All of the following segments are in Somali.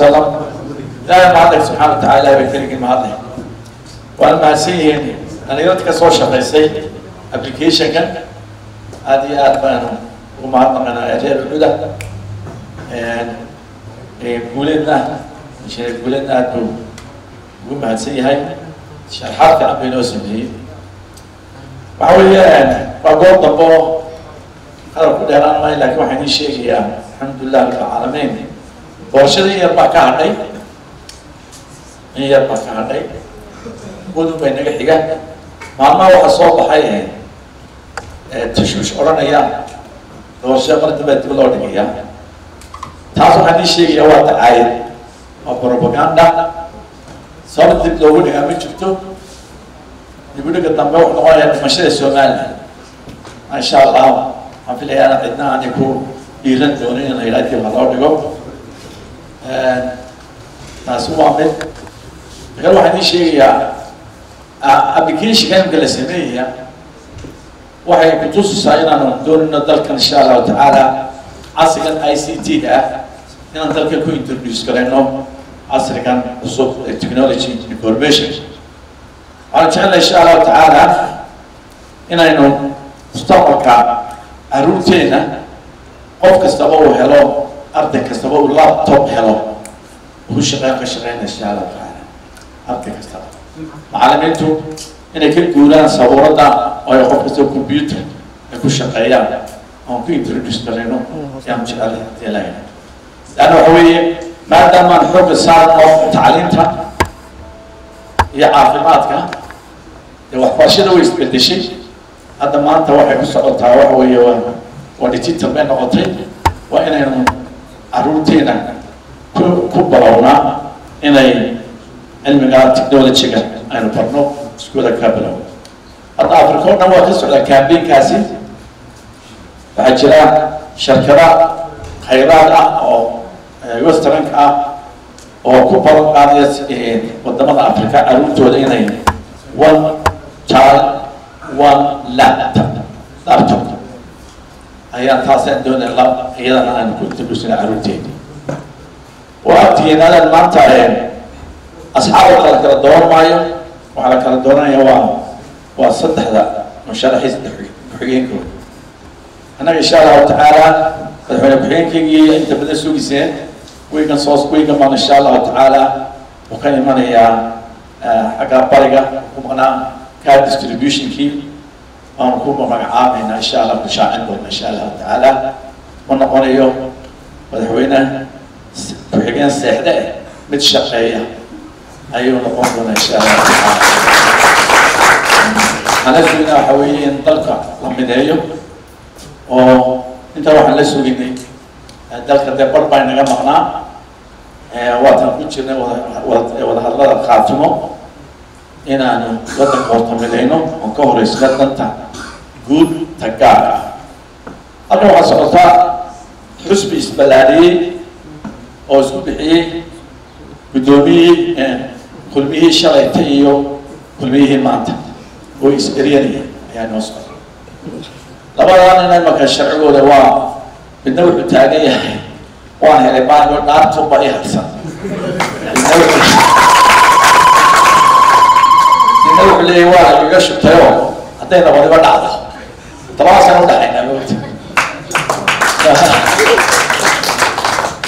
ilaahay mahadleh subxaana watacala ilahay baan keligii mahadleh waan mahadsan yihiin aniga dadka soo shaqaysay applicationkan aada iyo aad baan ugu mahadnaqanaa reer cuda guuleedna inshareer guuleedna aada buu ugu mahadsan yahay sharxaad fiican bay noo sameeyey. Waxa weeye waa goor dambo. Hadal ku dheeraan maayo laakiin waxaan ii sheegayaa alxamdu lilah rabbi alcaalamiin yar baa ka hadhay in yar baa ka hadhay gudub bay naga xiga maalmaha waxaa soo baxay tashuush odhanaya doorashada mar dambe dib taas waxaan idiin sheegayaa waa dacaayad waa propaganda. Sabab dib loogu dhigaa ma jirto dibudhiga dambe wuxuu noqonayaa dhimashada somaliland insha allah waxaan filayaa cidna aanay ku dhiiran doonin in la yidhaha dib ha dhigo taasi waa mid marka waxaan idiin sheegayaa applicationka imka la sameeyaya waxay kutusisaa inaanu doonino dalkan insha allahu tacaala casrigan i c t da ah inaan dalkan ku introduce garayno casrigan cusub ee technology information. Waxaan jecelnay insha allahu tacaala inaynu mustaqbalka caruurteena qof kastaba uu helo arday kastaba uu laptop helo ku shaqeyn ka shaqeyna insha allahu tacaala arday kastaba. Macalimiintu inay ka guuraan sabuurada oo ay qof kastaba computer ay ku shaqeeyaan oon ku introduce garayno yaan jecel laanna waxa weeye maadaamaan xooga saarno tacliinta iyo caafimaadka dee waxbarashada way isbedeshay hadda maanta waxay ku socotaa waxa weeye waa waa digital bay noqotay waa inaynu caruurteena ku balownaa inay cilmiga technologyga aynu barno iskuoda ka bilow. Hadda africa o dhan waa ka socdaa campaignkaasi waxaa jira shirkada khayraad ah oo westernka ah oo ku balan qaadaya waddamada africa caruurtooda inay one child one laptop laptop ayaan taasaan doonay iyadana aan ku introducina caruurteeda waa agtigeennaadan maanta asxaab kala kala dooran maayo waxaa la kala dooranaya waa waa saddexda musharaxiis ku-xigeenkooda annaga insha allahu tacaala madaxweyne ku-xigeenkaygii inta badan sugiseen weygan soo weygan baan insha allahu tacaala uu ka imanayaa xagga bariga ku maqnaa car distributionkii waanu ku magacaabaynaa insha allah ku shaacin doona insha allahu tacaala ma noqonayo madaxweyne ku-xigeen seexde eh mid shaqeeya ayuu noqon doonaa insha allah tacaala waxa weeye in dalka la mideeyo oo intaa waxaan la suginay dalka dee bar baa inaga maqnaa waatan ku jirnay wadahadlada khaatimo inaanu wadanka horta midayno oon ka horeysna danta guud ta gaar. Ah halkan waxaa socotaa xusbi isballaadhiyey oo isku bixiyey guddoomiyihii kulmiyihii shalayta iyo kulmiyihii maanta. Oo is-eryanaya ayaa noo socda. Labadan ina imaka sharcigooda waa midna wuxuu taagan yahay waan helay baango dhaartuba i harsan. Midna wuxuu leeyahy waa lagaga shubtayoo hadday nabadiba dhacdo tabaasaan udhaxaynaa moogta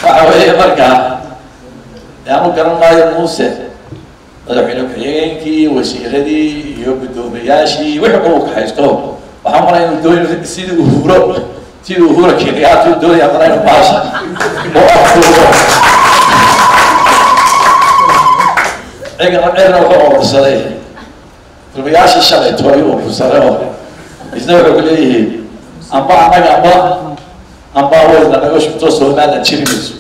waxa weeye markaa yaanu garan maayo muuse madaxweyne ku-xigeenkii wasiiradii iyo guddoomiyaashii wixii uu haysto waxaa mara inuu doonayo sidii uhuro sidii uhura kenyaatu doonaya mara inuu baasha oo afduubo cigana cirna wuxuu urursaday isna wuxuu ku leeyihiin amba annaga amba. Amba weydna naga shubto somaliland jiri mayso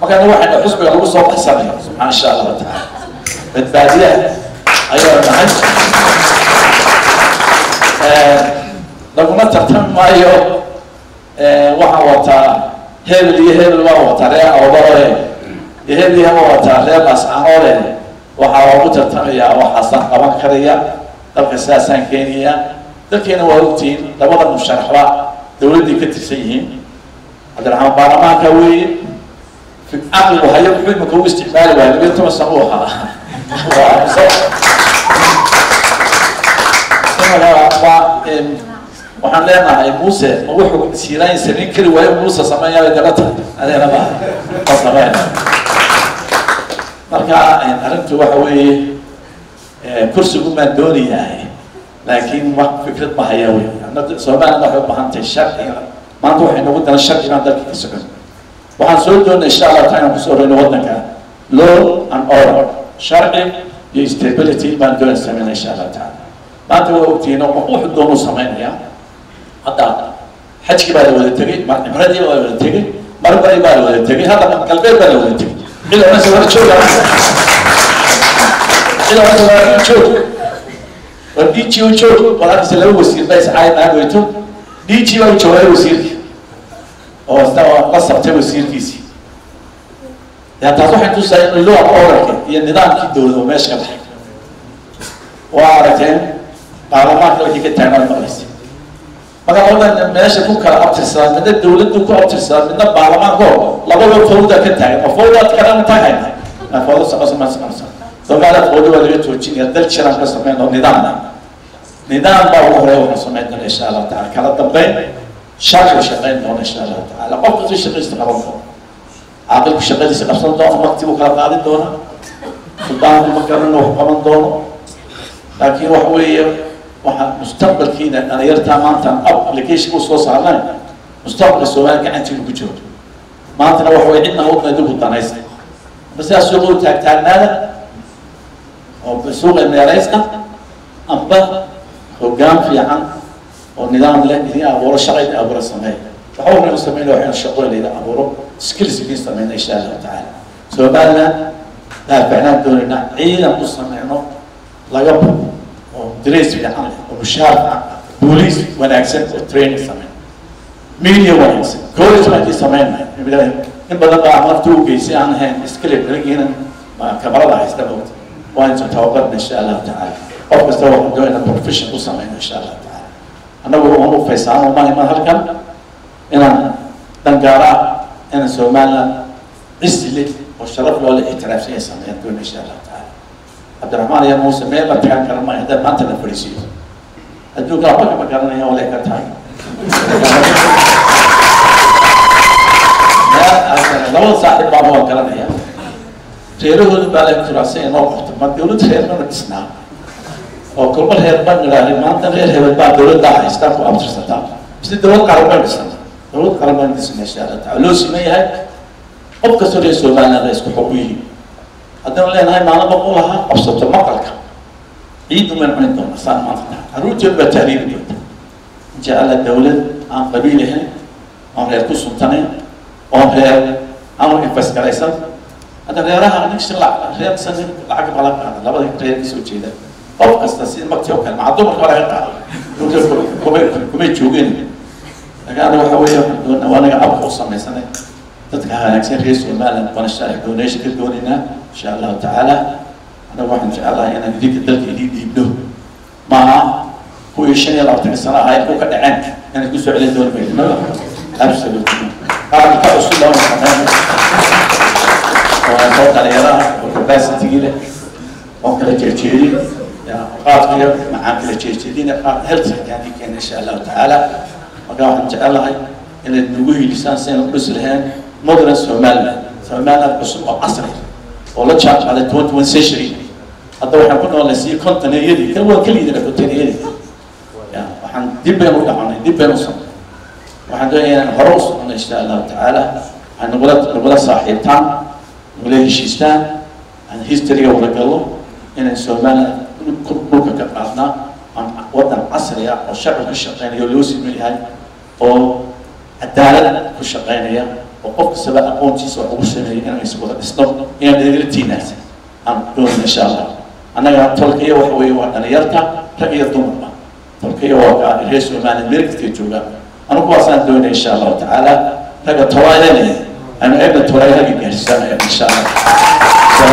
marka anaga waxayna xusbiga lagu soo baxsanaya subxaan insha allahu tacaala badbaadiya ayuu nahay laguna tartami maayo waxaan wataa hebel iyo hebel waan wataa reer awdalole iyo hebel iyo hebel wataa reer lascanole waxaa loogu tartamayaa waxaasaan qaban karaya dalka sidaasaan keenaya dalkeena waa ogtihiin labada musharaxba dawladday ka tirsan yihiin. Cabdiraxmaan baarlamaanka weeye. Caqligu hayo muxuu imika u isticmaali waaya labiyo toban sano u ahaa. Waxaan leenahay muuse ma wuxuu siiraan samayn kari waayo? Muuse sameeyaa dala tahay adeeraba ma sameyn marka arrintu waxa weeye kursigu maan doonayahay laakiin wax fikrad ma haya wey soomaalina waxay u baahan tahay sharciga maanta waxay nagu daran sharcigaan dalka ka socon waxaan soo doonay insha allah taala inaan ku soo reyno waddanka law and order. sharci iyo stability baan doonay sameynaa insha allah taala maanta waa ogtihiin wuxuu doonuu sameynaya hadda xajkii baa la wada tegey cimradii baa la wada tegey marbari baa la wada tegey hadda galbeed baa la wada tegey cid oranse wada jooga cid oranse wada joog war d g u joog war arkaysa laba wasiir baa iscaay naagweyto d g baa u jawaabay wasiirkii oo la sabtay wasiirkiisii yaa taas waxay tusahay in loo orarka iyo nidaamkii dowlad oo meesha ka baxay waa aragteen baarlamaanka wixii ka taagnaa maqlaysa marka labadan meesha ku kala abtirsadaan midna dawladdu ku abtirsadaan midna baarlamaanko labada fawda ka taagan oo fawdaad tagayna ma fawda socosa ma socosa soomaaliya fawda waa laga joojinaya dal jiraan ka sameyn oo nidaamna nidaam baa ugu horreeya waxaan samayn insha allah taala kala dambeyn sharcigu shaqayn doona insha allah taala qof kasta shaqadiisa qaban doona. Caaqilku shaqadiisa qabsan doona waqti buu kala qaadin doona. Suldaanku ma garanna wax qaban doono. Laakiin waxa weeye waxaa mustaqbalkiina dhalinyartaa maanta application u soo saarnay mustaqbalka soomaaliya gacantiina ku jiro maantana waxa weye cidna wadna idigu danaysta amba sidaa suuqa u taagtaagnaada oo suuqa meeraysta amba hoggaan fiican oo nidaam leh idin abuuro shaqa idin abuuro sameeya waxa waxaynu sameynaya waxaynu shaqo layda abuuro skills idin sameyna insha allahu tacaala. Somaliland daafacnaan doonayna ciidan u sameyno laga oo dirays fiican leh oo mushaar fiican booliis wanaagsan oo training sameyn. Media wanaagsan college baan sameynay in badan baa nafta u geysay aan ahayn iskale balagiina kamarada haysta waan tababarna insha allahu tacaala qof kasta waxaan doonayna profession u sameyno insha allahu tacaala annagu waan u faysaan uma iman halkan inaan dangaara inaan somaliland cisli oo sharaf loo le ictiraafsan yahay sameeyaan doona insha allahu tacaala cabdiraxmaan iyo muuse meel la tagaan kara maayo haddaad maanta la fadhiisiiyo adduunka waxba kama garanaya oo leeka tahay labada saaxib baaba waan garanaya reerahoodu baa la kuraasay inoo qorto ma dawlad reer dhisnaa oo kolba reer baan idhaahay maanta reer hebel baa dawladdaa haystaa ku abtirsataa mise dawlad qaran baan dhisana dawlad qaran insha allah taala loo siman yahay qof kastoo reer somaliland ay isku xog u yihiin haddaan leenahay maalin boqol ahaa qabsato maqalka ciidu maan cuni doona saan maanta dhaha carruurteedu baa tahriibi doonta jecela dawlad aan qabiil ahayn oon reer ku suntanayn oon reer aan invest garaysan hadda reeraha nixin lacag reer san lacag bala qaada labada reer ka soo jeeda qof kasta si magti oo kale maca dumarka laga qaado. Kumay kumay joogeen. Lagaana waxa weeye waa naga abka u samaysanay dadka wanaagsan reer somaliland baan insha donation ka doonaynaa insha allahu tacaala. Anaga waxaan jecelahay inaan idinka dalka idin dhiibno maaha kuwii shan iyo labaatanka sano ahaa ku ka dhaceen? Inay ku soo celin doona baydinada absolutely. Qaar ka cusub loo sameyn oo dhalinyaraha oo capacity leh. Oo kala jeejeedin qaadkiyo macaan kala jeejeedin qaar health yani keena insha allahu tacaala marka waxaan jecelahay inaad nagu hiilisaan si aan u dhisi lahayn modern somaliland somaliland cusub oo casri oo la jaanqaaday twenty one century. hadda waxaan ku noolnay sii kontaneyadii kan waa keliyidina kontaneyadii ya waxaan dib baynu u dhacanay dib baynu samay waxaan doonaya inaan hore u socono insha allahu tacaala waxaan nagula nagula saaxiibtaan nagula heshiistaan aan historyga wada gallo inaan somaliland dhulka ka qaadnaa aan waddan casri ah oo shacbi ku shaqeynaya oo loo siman yahay oo cadaalad ku shaqeynaya oo qof kastaba aqoontiisa wax ugu sameeyay inaan is wada dhisno inaan dheelitiinaas aan doonno insha allah annaga tolkaya waxa weeye waa dhalinyarta rag iyo dumarba tolkaya waa reer somaliland meel kastay joogaan anu kuwaasaan doonaya insha allahu tacaala ragga tolaayane anu eebna tolaay ragga gaarsiisanaya insha allah